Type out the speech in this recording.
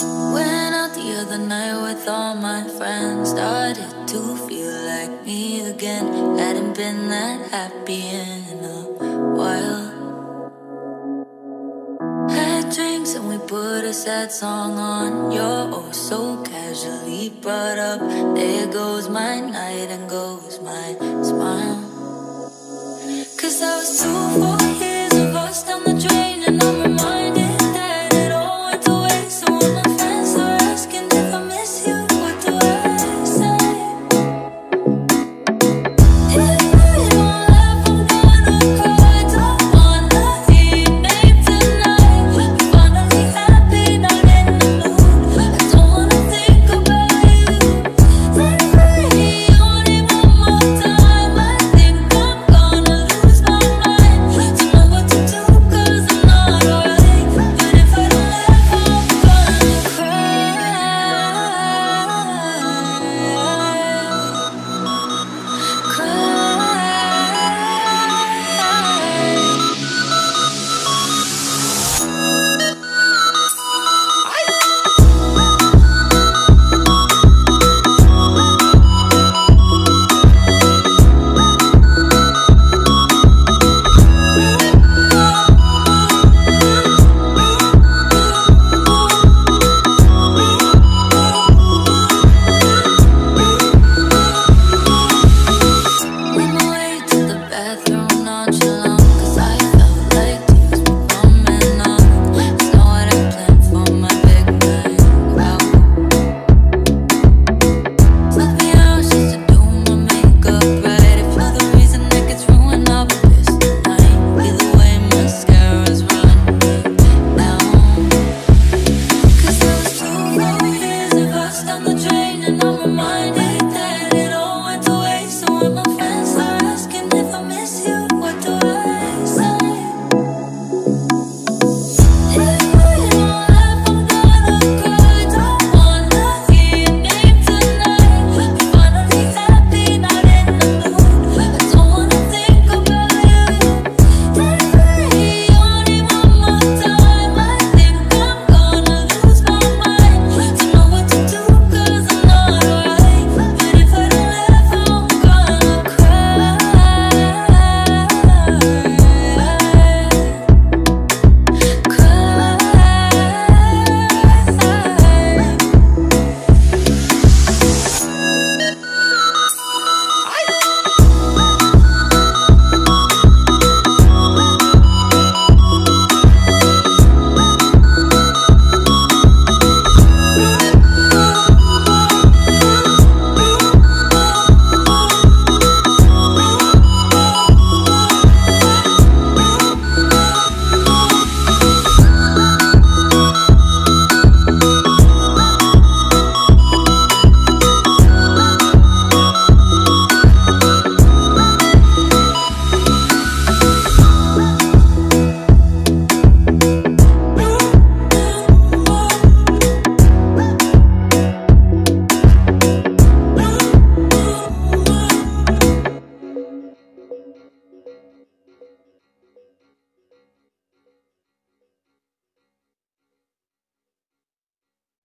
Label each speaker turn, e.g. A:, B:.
A: Went out the other night with all my friends. Started to feel like me again. Hadn't been that happy in a while. Had drinks and we put a sad song on. You're oh so casually brought up. There goes my night and goes my smile. Cause I was too full.